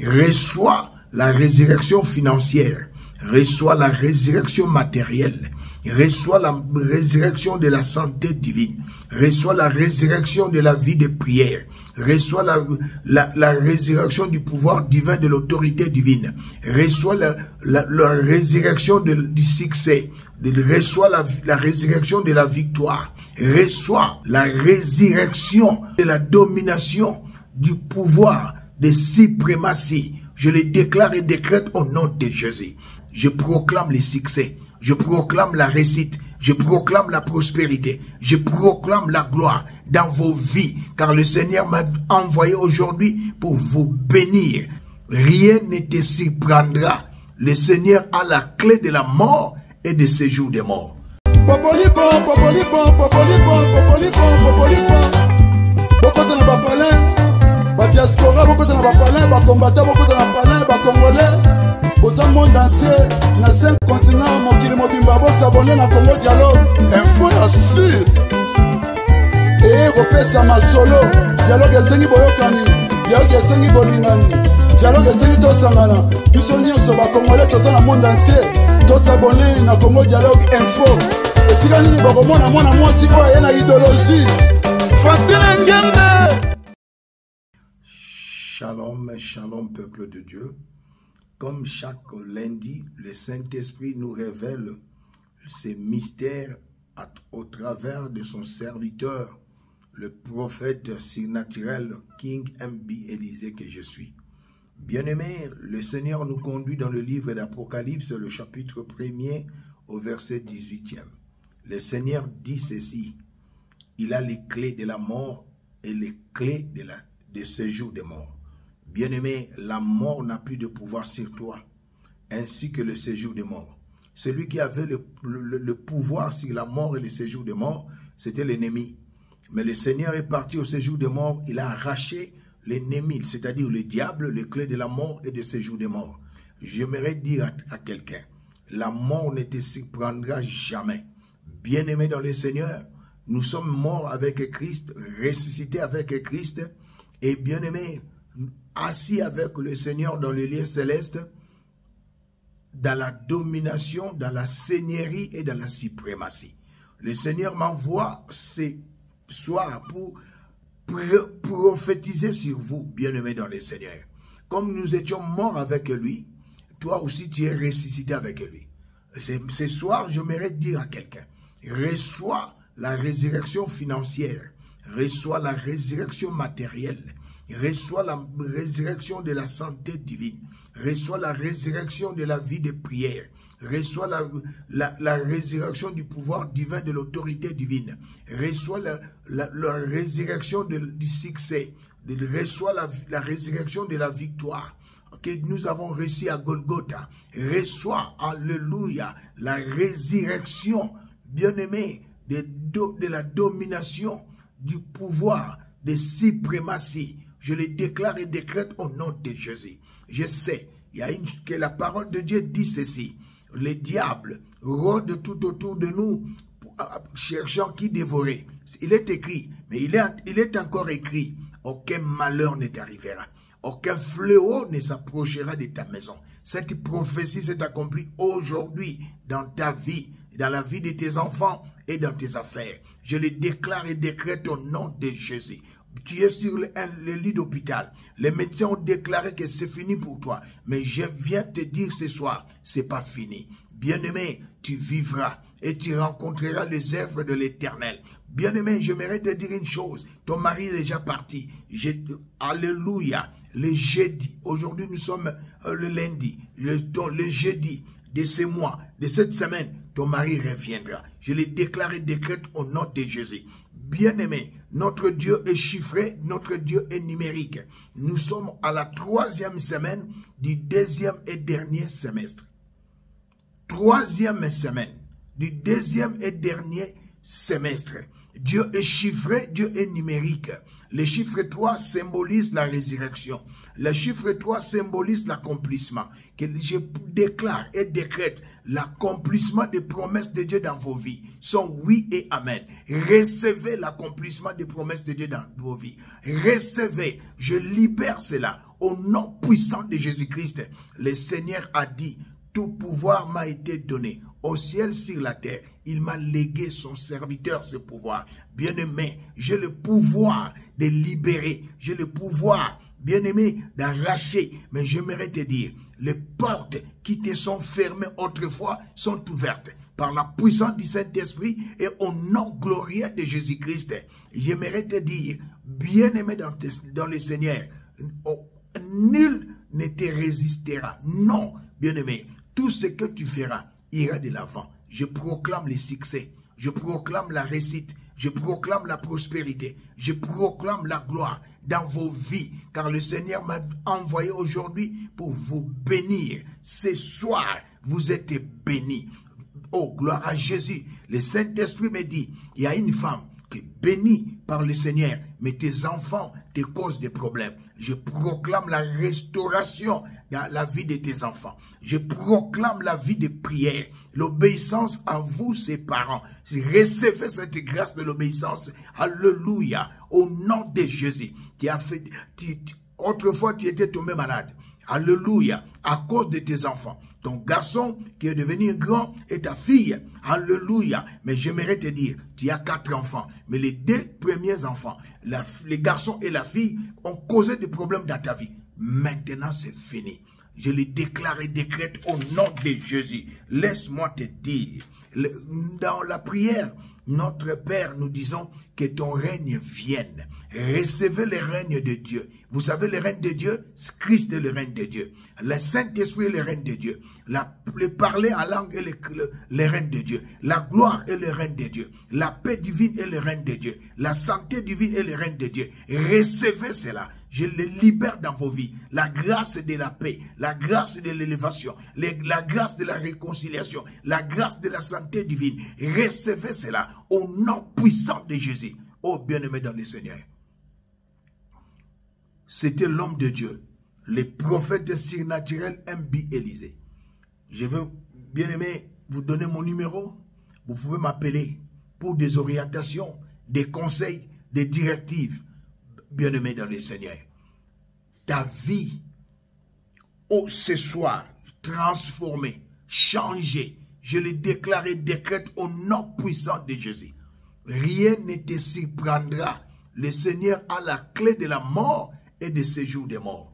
Reçois la résurrection financière. Reçois la résurrection matérielle. Reçois la résurrection de la santé divine. Reçois la résurrection de la vie de prière. Reçois la, résurrection du pouvoir divin de l'autorité divine. Reçois la, résurrection du succès. Reçois la résurrection de la victoire. Reçois la résurrection de la domination du pouvoir de suprématie. Je le déclare et décrète au nom de Jésus. Je proclame le succès. Je proclame la réussite. Je proclame la prospérité. Je proclame la gloire dans vos vies. Car le Seigneur m'a envoyé aujourd'hui pour vous bénir. Rien ne te surprendra. Le Seigneur a la clé de la mort et de séjour des morts. Badiaspora bokota na bapalin bakombata bokota na palin bacongolais boza monde entier na 5 continent mokili mobimba bosabone na congo dialogue info ya sur. Eye kopesa masolo. Dialogue esengi boyokani dialogue esengi bolingani dialogue esengi tosangana. Biso nyonso bakongolais toza na monde entier tosabone na congo dialogue info. Esika nini bakomona mwana mwasi oyo aye na idéologie francine ngembe Shalom, shalom peuple de Dieu. Comme chaque lundi, le Saint-Esprit nous révèle ses mystères au travers de son serviteur, le prophète surnaturel King M.B. Élisée que je suis. Bien-aimés, le Seigneur nous conduit dans le livre d'Apocalypse, le chapitre 1er au verset 18e. Le Seigneur dit ceci, il a les clés de la mort et les clés de, la, de séjour des morts. Bien-aimé, la mort n'a plus de pouvoir sur toi, ainsi que le séjour des morts. Celui qui avait le, pouvoir sur la mort et le séjour des morts, c'était l'ennemi. Mais le Seigneur est parti au séjour des morts, il a arraché l'ennemi, c'est-à-dire le diable, les clés de la mort et du séjour des morts. J'aimerais dire à, à quelqu'un, la mort ne te surprendra jamais. Bien-aimé dans le Seigneur, nous sommes morts avec Christ, ressuscités avec Christ, et bien-aimé, assis avec le Seigneur dans le lieu céleste, dans la domination, dans la seigneurie et dans la suprématie. Le Seigneur m'envoie ce soir pour prophétiser sur vous, bien-aimés dans le Seigneur. Comme nous étions morts avec lui, toi aussi tu es ressuscité avec lui. Ce soir, j'aimerais dire à quelqu'un, reçois la résurrection financière, reçois la résurrection matérielle, reçois la résurrection de la santé divine, reçois la résurrection de la vie de prière, reçois la, résurrection du pouvoir divin de l'autorité divine, reçois la, la résurrection du succès, reçois la, résurrection de la victoire. Que nous avons reçu à Golgotha. Reçois, alléluia, la résurrection, bien-aimé, de, de la domination, du pouvoir, de suprématie, je le déclare et décrète au nom de Jésus. Je sais il y a que la parole de Dieu dit ceci. Le diable rôde tout autour de nous cherchant qui dévorer. Il est écrit, mais il est, il est encore écrit, aucun malheur ne t'arrivera. Aucun fléau ne s'approchera de ta maison. Cette prophétie s'est accomplie aujourd'hui dans ta vie, dans la vie de tes enfants et dans tes affaires. Je le déclare et décrète au nom de Jésus tu es sur le, lit d'hôpital. Les médecins ont déclaré que c'est fini pour toi. Mais je viens te dire ce soir, c'est pas fini. Bien-aimé, tu vivras et tu rencontreras les œuvres de l'éternel. Bien-aimé, j'aimerais te dire une chose. Ton mari est déjà parti. Alléluia. Le jeudi, aujourd'hui nous sommes euh, le lundi, le, le jeudi de ce mois, de cette semaine, ton mari reviendra. Je l'ai déclaré décrète au nom de Jésus. Bien-aimé, notre Dieu est chiffré, notre Dieu est numérique. Nous sommes à la troisième semaine du deuxième et dernier semestre. Troisième semaine du deuxième et dernier semestre. Dieu est chiffré, Dieu est numérique. Le chiffre 3 symbolise la résurrection. Le chiffre 3 symbolise l'accomplissement. Que je déclare et décrète l'accomplissement des promesses de Dieu dans vos vies. Sont oui et amen. Recevez l'accomplissement des promesses de Dieu dans vos vies. Recevez. Je libère cela Au nom puissant de Jésus-Christ, le Seigneur a dit, tout pouvoir m'a été donné au ciel, sur la terre. Il m'a légué son serviteur, ce pouvoir. Bien-aimé, j'ai le pouvoir de libérer. J'ai le pouvoir, bien-aimé, d'arracher. Mais j'aimerais te dire, les portes qui te sont fermées autrefois sont ouvertes par la puissance du Saint-Esprit et au nom glorieux de Jésus-Christ. J'aimerais te dire, bien-aimé dans, dans le Seigneur, oh, nul ne te résistera. Non, bien-aimé, tout ce que tu feras ira de l'avant. Je proclame le succès. Je proclame la réussite. Je proclame la prospérité. Je proclame la gloire dans vos vies. Car le Seigneur m'a envoyé aujourd'hui pour vous bénir. Ce soir, vous êtes bénis. Oh, gloire à Jésus. Le Saint-Esprit me dit, il y a une femme bénie par le Seigneur, mais tes enfants te causent des problèmes. Je proclame la restauration dans la vie de tes enfants. Je proclame la vie de prière, l'obéissance à vous, ses parents. Recevez cette grâce de l'obéissance. Alléluia. Au nom de Jésus. Autrefois, tu étais tombé malade. Alléluia. À cause de tes enfants. Ton garçon qui est devenu grand et ta fille. Alléluia. Mais j'aimerais te dire, tu as quatre enfants. Mais les deux premiers enfants, les garçons et la fille, ont causé des problèmes dans ta vie. Maintenant, c'est fini. Je les déclare et décrète au nom de Jésus. Laisse-moi te dire, dans la prière, notre Père, nous disons que ton règne vienne. Recevez le règne de Dieu. Vous savez, le règne de Dieu, Christ est le règne de Dieu. Le Saint-Esprit est le règne de Dieu. Le parler en langue est le, règne de Dieu. La gloire est le règne de Dieu. La paix divine est le règne de Dieu. La santé divine est le règne de Dieu. Recevez cela. Je le libère dans vos vies. La grâce de la paix, la grâce de l'élévation, la grâce de la réconciliation, la grâce de la santé divine. Recevez cela au nom puissant de Jésus. Oh bien-aimé dans le Seigneur. C'était l'homme de Dieu, le prophète surnaturel M.B. Élisée. Je veux, bien aimé, vous donner mon numéro. Vous pouvez m'appeler pour des orientations, des conseils, des directives. Bien aimé dans le Seigneur. Ta vie, oh, ce soir, transformée, changée. Je le déclare et décrète au nom puissant de Jésus. Rien ne te surprendra. Le Seigneur a la clé de la mort et de séjour des morts.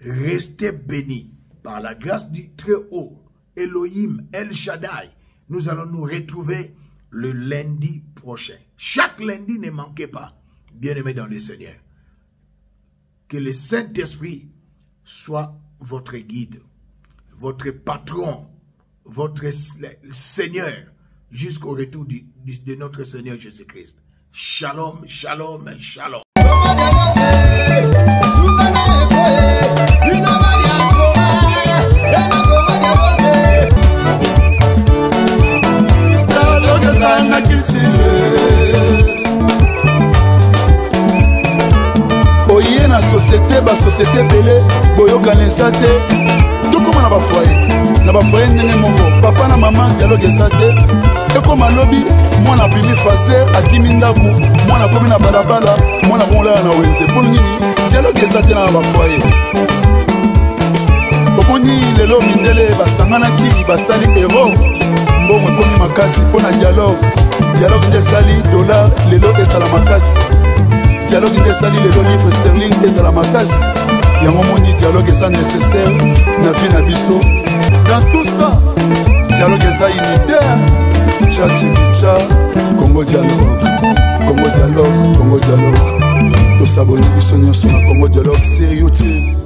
Restez bénis par la grâce du Très-Haut, Elohim, El Shaddai. Nous allons nous retrouver le lundi prochain. Chaque lundi, ne manquez pas, bien-aimés dans le Seigneur. Que le Saint-Esprit soit votre guide, votre patron, votre Seigneur, jusqu'au retour de notre Seigneur Jésus-Christ. Shalom, shalom, shalom. Société basociété ebele boyokana eza te. Tokóma na bafoye na bafoye ndenge moko papa na mama dialoge eza te. Ekóma lobi mwana abimi faser akimi ndako mwana akomi na balabala mwana komolala na wenze. Mpo nini? Dialoge eza te na bafoye. Omoni lelo mindele basanganaki basali ero mbongo ekomi makasi mpo na dialogue. Dialogue nde esali dollar lelo ezala makasi. Dialogue nde esali lelo livre sterling ezala makasi yango moni dialogue eza nécessaire na vie na biso. Dans tout ça dialogue eza unitaire. Chachikicha congo dialogue congo dialogue congo dialogue. Tosaboni biso nyonso na congo dialogue. Sur youtube